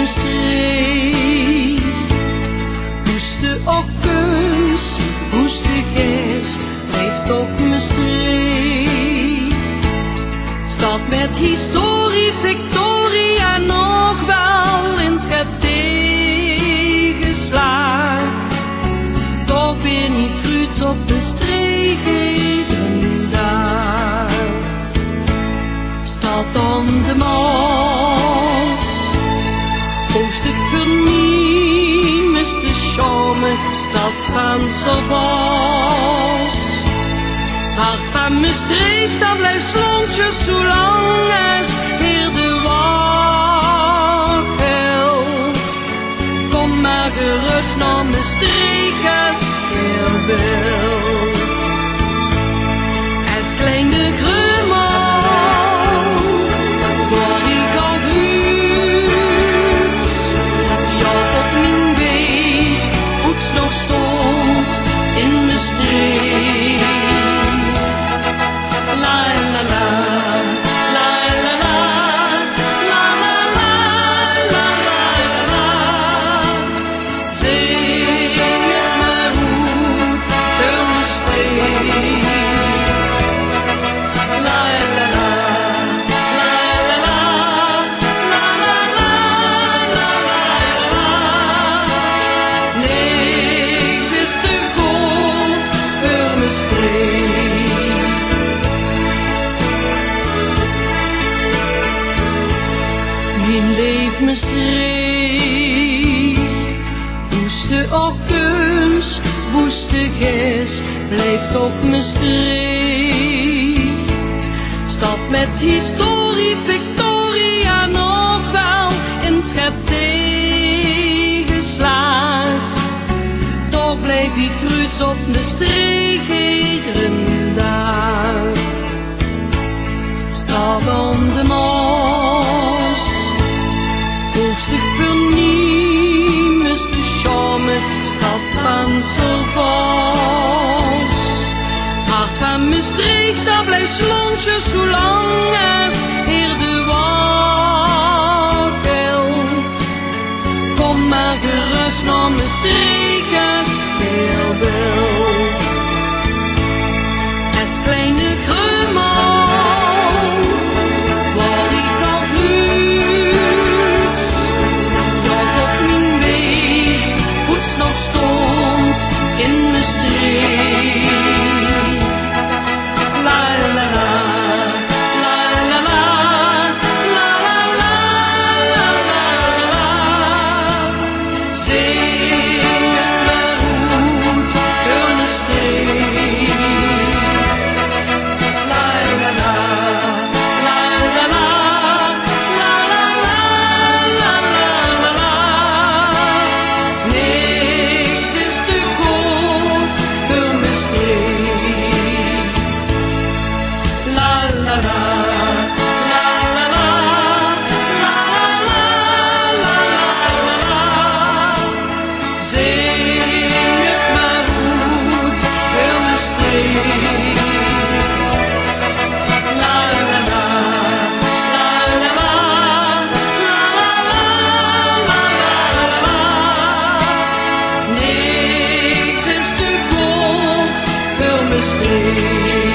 een streep. Hoeste op keus, hoestig is, blijft op. Stad met historie, victoria nog wel in schep Hart van Sovos. Hart van Maastricht, dat blijft slondje zolang als hier de wacht geldt. Kom maar gerust nou naar Maastricht als je wilt. Als kleine groen. Leef mysterie. me streeg. Woeste ochtends, woeste gis, blijft toch me streeg. Stap met historie, Victoria nog wel in schep tegenslaag. Toch blijf die ruuts op me streeg, Mijn streek dat blijft zo zolang als hier de wacht. Kom maar gerust naar Maastricht, speelbeeld. Niks is te.